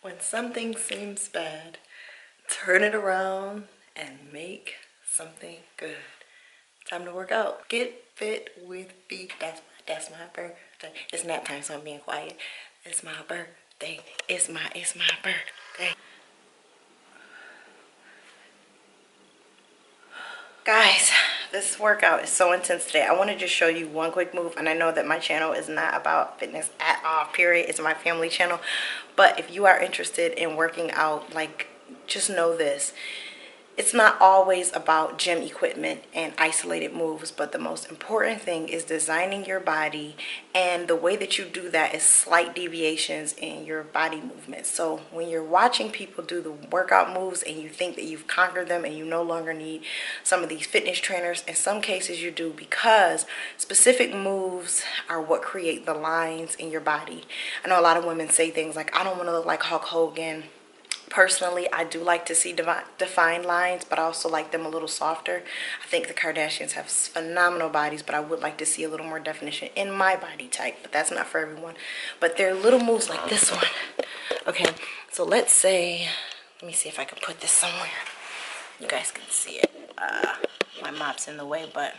When something seems bad, turn it around and make something good. Time to work out. Get fit with me. That's my, that's my birthday. It's nap time, so I'm being quiet. It's my birthday. It's my, it's my birthday. Guys, this workout is so intense today. I want to just show you one quick move. And I know that my channel is not about fitness at all, period. It's my family channel. But if you are interested in working out, like, just know this it's not always about gym equipment and isolated moves, but the most important thing is designing your body. And the way that you do that is slight deviations in your body movements. So when you're watching people do the workout moves and you think that you've conquered them and you no longer need some of these fitness trainers, in some cases you do because specific moves are what create the lines in your body. I know a lot of women say things like, I don't want to look like Hulk Hogan Personally, I do like to see defined lines, but I also like them a little softer. I think the Kardashians have phenomenal bodies, but I would like to see a little more definition in my body type, but that's not for everyone. But there are little moves like this one. Okay, so let's say, let me see if I can put this somewhere. You guys can see it. Uh, my mop's in the way, but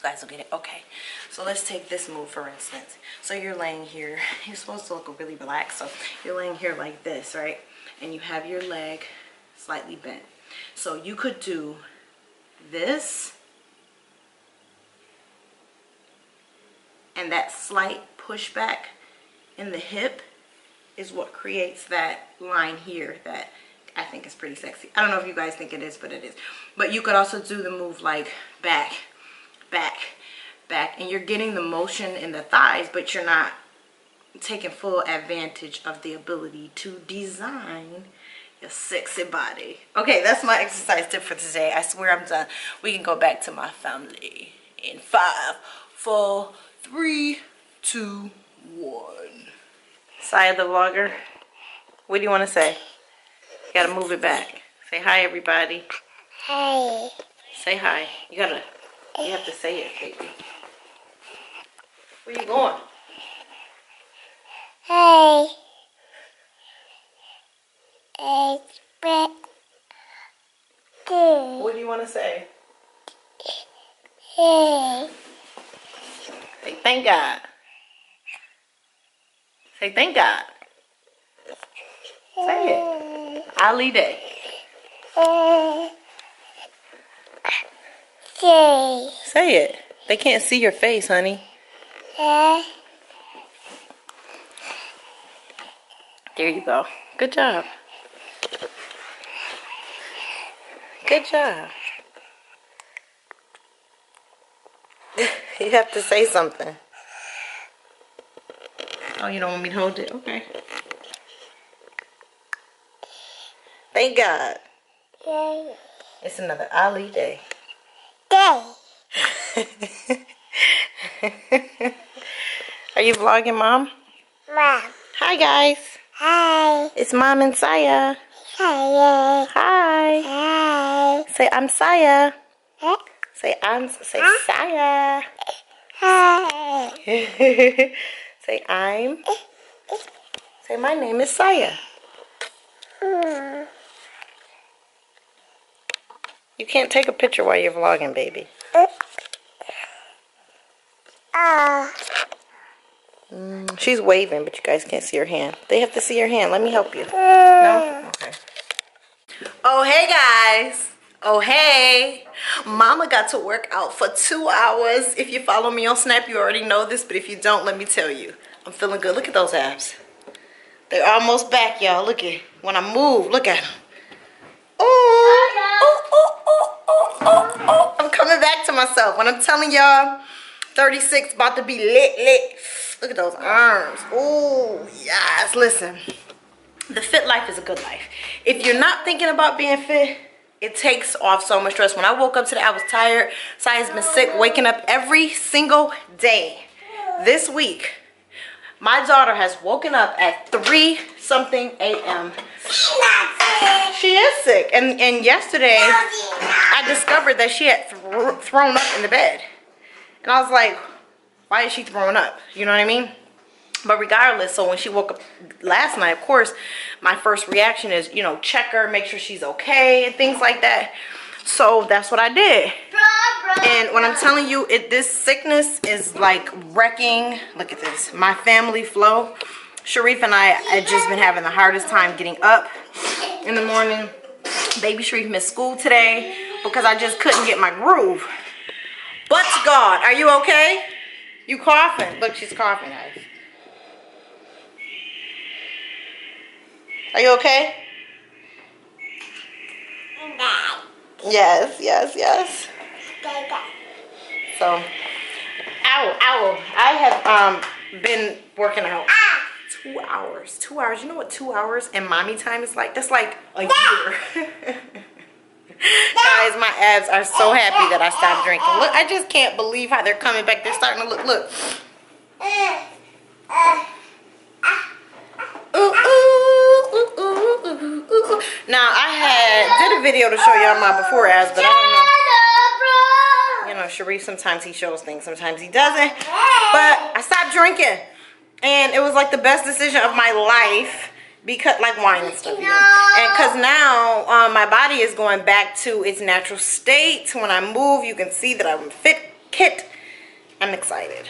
you guys will get it. Okay, so let's take this move for instance. So you're laying here. You're supposed to look really relaxed. So you're laying here like this, right? And you have your leg slightly bent. So you could do this and that slight pushback in the hip is what creates that line here that I think is pretty sexy. I don't know if you guys think it is, but it is. But you could also do the move like back, back, back, and you're getting the motion in the thighs, but you're not taking full advantage of the ability to design your sexy body. Okay, that's my exercise tip for today. I swear I'm done. We can go back to my family in five, four, three, two, one. Sia the vlogger, what do you want to say? You gotta move it back. Say hi, everybody. Hi. Say hi. You gotta, you have to say it, baby. Where you going? Hey. What do you want to say? Hey. Say thank God. Say thank God. Say it. Ali Day. Say. Say it. They can't see your face, honey. There you go. Good job. Good job. you have to say something. Oh, you don't want me to hold it? Okay. Thank God. Yay. It's another Ali day. Day. Are you vlogging, Mom? Mom. Hi, guys. Hi. It's Mom and Sia. Hi. Hi. Hi. Say I'm Sia. Huh? Say I'm say Huh? Sia. Hi. say I'm. Say my name is Sia. Mm. You can't take a picture while you're vlogging, baby. Ah. Mm, she's waving, but you guys can't see her hand. They have to see her hand. Let me help you. No? Okay. Oh, hey, guys. Oh, hey. Mama got to work out for two hours. If you follow me on Snap, you already know this, but if you don't, let me tell you. I'm feeling good. Look at those abs. They're almost back, y'all. Look at when I move. Look at them. Oh, oh, oh, oh, oh, oh, oh. I'm coming back to myself. When I'm telling y'all, 36 about to be lit, lit. Look at those arms. Oh, yes. Listen, the fit life is a good life. If you're not thinking about being fit, it takes off so much stress. When I woke up today, I was tired. Sia's been sick, waking up every single day this week. My daughter has woken up at 3 something a.m. She is sick. And, and yesterday, I discovered that she had th thrown up in the bed. And I was like, why is she throwing up? You know what I mean? But regardless, so when she woke up last night, of course, my first reaction is, you know, check her, make sure she's okay, and things like that. So that's what I did. And when I'm telling you, it this sickness is like wrecking. Look at this. My family flow. Sharif and I had just been having the hardest time getting up in the morning. Baby Sharif missed school today because I just couldn't get my groove. God, are you okay? You coughing? Look, she's coughing, guys. Are you okay? Yes, yes, yes. So, ow, ow. I have um been working out two hours. Two hours. You know what two hours and mommy time is like? That's like a year. Guys, my abs are so happy that I stopped drinking. Look, I just can't believe how they're coming back. They're starting to look. Look. Now I had did a video to show y'all my before abs, but I don't know. You know, Sharif sometimes he shows things, sometimes he doesn't. But I stopped drinking, and it was like the best decision of my life because like wine and stuff, you know. And because now um, my body is going back to its natural state. When I move, you can see that I'm fit, kit. I'm excited.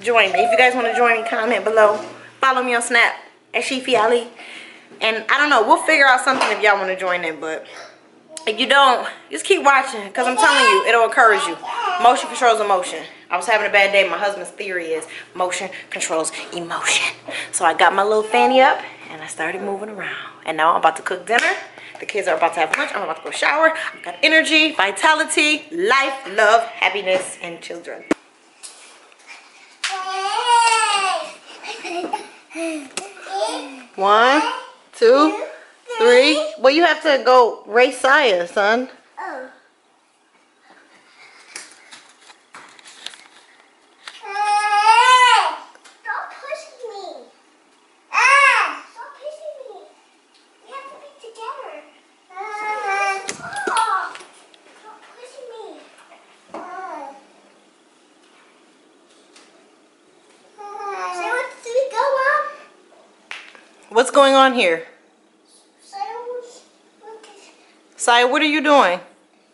Join me if you guys want to join me. Comment below. Follow me on Snap at Shifi Ali. And I don't know, we'll figure out something if y'all want to join in, but if you don't, just keep watching because I'm telling you, it'll encourage you. Motion controls emotion. I was having a bad day. My husband's theory is motion controls emotion. So I got my little fanny up and I started moving around. And now I'm about to cook dinner. The kids are about to have lunch. I'm about to go shower. I've got energy, vitality, life, love, happiness, and children. One, two, three. Well, you have to go race Sia, son. Oh. Stop pushing me. Stop pushing me. We have to be together. Stop pushing me. Say what do we go on? What's going on here? Sia, what are you doing?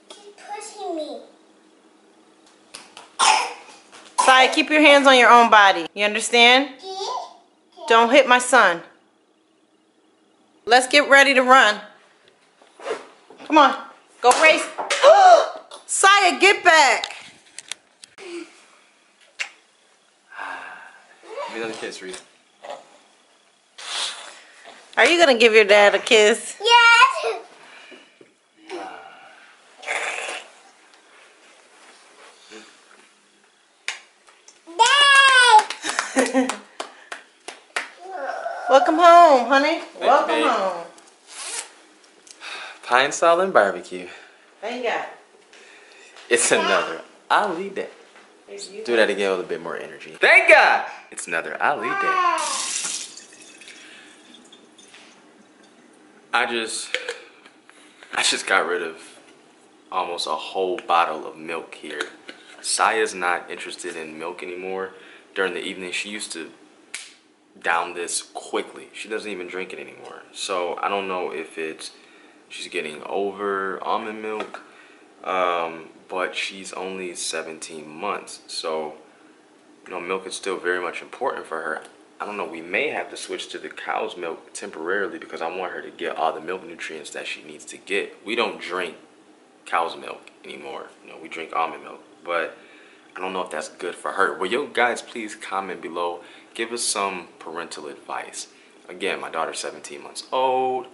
keep pushing me. Sia, keep your hands on your own body. You understand? Don't hit my son. Let's get ready to run. Come on. Go race. Sia, get back. Give me another kiss, Reese. Are you going to give your dad a kiss? Yes. Dad. Welcome home, honey. you, Welcome babe. home. Pine Sol and barbecue. There you go. It's another. I'll lead that. Do that again with a bit more energy. Thank God! It's another. I'll lead I just. I just got rid of almost a whole bottle of milk here. Sia's not interested in milk anymore. During the evening, she used to down this quickly. She doesn't even drink it anymore. So I don't know if it's she's getting over almond milk, um, but she's only 17 months. So you know, milk is still very much important for her. I don't know. We may have to switch to the cow's milk temporarily because I want her to get all the milk nutrients that she needs to get. We don't drink cow's milk anymore. You know, we drink almond milk, but I don't know if that's good for her. Will you guys please comment below? Give us some parental advice. Again, my daughter's 17 months old,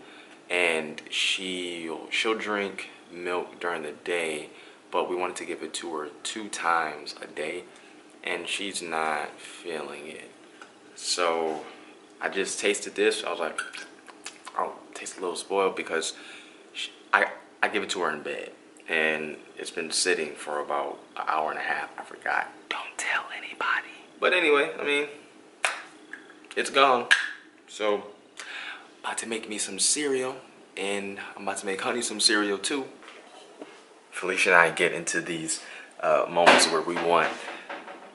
and she'll she'll drink milk during the day, but we wanted to give it to her two times a day, and she's not feeling it. So I just tasted this. I was like, oh, tastes a little spoiled because she, I I give it to her in bed, and it's been sitting for about an hour and a half. I forgot. Don't tell anybody. But anyway, I mean, it's gone. So about to make me some cereal, and I'm about to make Honey some cereal too. Felicia and I get into these uh, moments where we want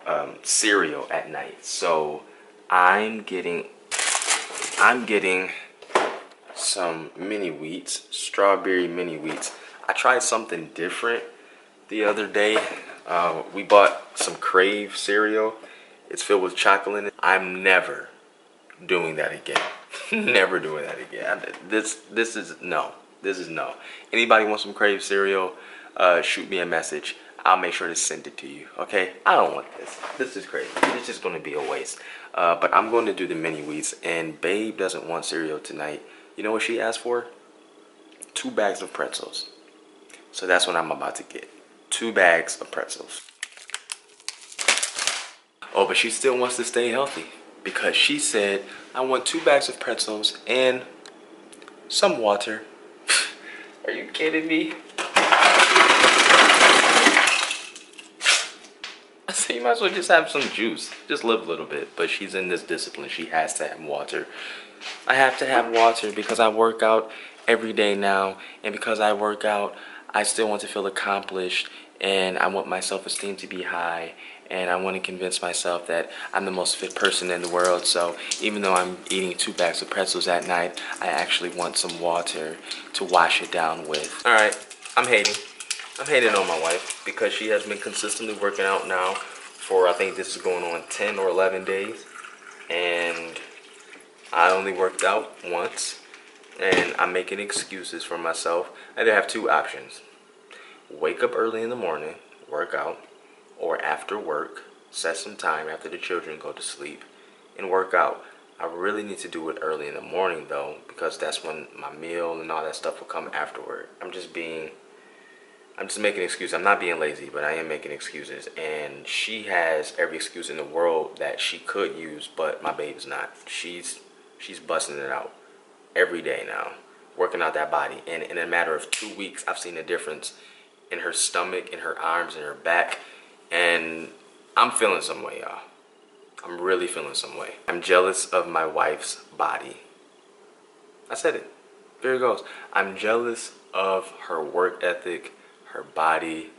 um, cereal at night. So I'm getting I'm getting some mini wheats, strawberry mini wheats. I tried something different the other day. Uh, we bought some Krave cereal. It's filled with chocolate. I'm never doing that again. never doing that again. This this is no. This is no. Anybody want some Krave cereal? Uh, shoot me a message. I'll make sure to send it to you. Okay? I don't want this. This is crazy. It's just to be a waste. Uh, but I'm going to do the mini wheats. And Babe doesn't want cereal tonight. You know what she asked for? Two bags of pretzels. So that's what I'm about to get. Two bags of pretzels. Oh, but she still wants to stay healthy because she said, I want two bags of pretzels and some water. Are you kidding me? Said, you might as well just have some juice. Just live a little bit. But she's in this discipline. She has to have water. I have to have water because I work out every day now. And because I work out, I still want to feel accomplished. And I want my self esteem to be high. And I want to convince myself that I'm the most fit person in the world. So even though I'm eating two bags of pretzels at night, I actually want some water to wash it down with. All right, I'm hating. I'm hating on my wife because she has been consistently working out now for I think this is going on 10 or 11 days. And I only worked out once. And I'm making excuses for myself. I have two options wake up early in the morning, work out, or after work, set some time after the children go to sleep and work out. I really need to do it early in the morning though, because that's when my meal and all that stuff will come afterward. I'm just being, I'm just making excuses. I'm not being lazy, but I am making excuses. And she has every excuse in the world that she could use, but my baby's not. She's, she's busting it out every day now, working out that body. And in a matter of two weeks, I've seen a difference in her stomach, in her arms, in her back. And I'm feeling some way, y'all. I'm really feeling some way. I'm jealous of my wife's body. I said it. There it goes. I'm jealous of her work ethic, her body.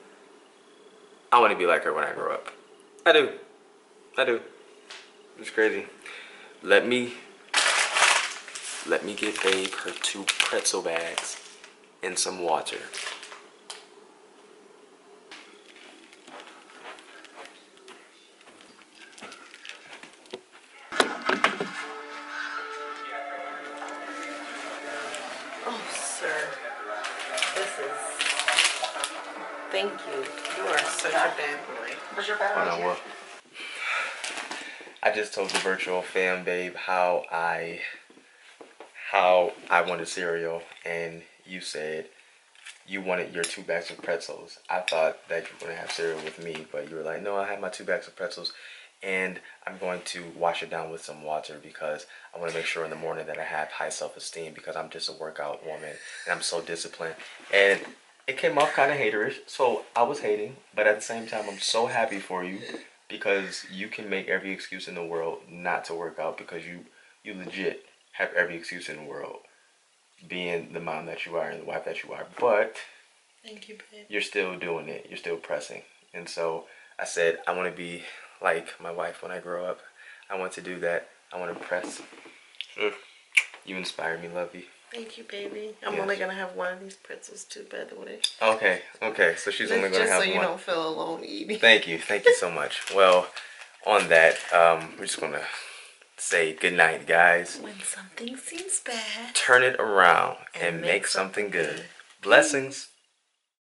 I want to be like her when I grow up. I do. I do. It's crazy. Let me let me get Babe her two pretzel bags and some water. Oh, sir. This is. Thank you. You are such a bad boy. Was your I know what. I just told the virtual fam babe how I how I wanted cereal and you said you wanted your two bags of pretzels. I thought that you were gonna have cereal with me, but you were like, no, I have my two bags of pretzels and I'm going to wash it down with some water because I want to make sure in the morning that I have high self-esteem because I'm just a workout woman and I'm so disciplined. And it came off kind of haterish, so I was hating, but at the same time, I'm so happy for you because you can make every excuse in the world not to work out because you you legit have every excuse in the world being the mom that you are and the wife that you are, but Thank you, babe. you're still doing it. You're still pressing. And so I said, I want to be like my wife when I grow up. I want to do that. I want to press. Ugh. You inspire me, lovey. Thank you, baby. I'm Yes. only gonna have one of these pretzels too, by the way. Okay, okay. So she's only going to have so you don't feel alone eating. Thank you. Thank you so much. Well, on that, um, we're just going to say good night, guys. When something seems bad. Turn it around and, And make, make something something good. good. Blessings.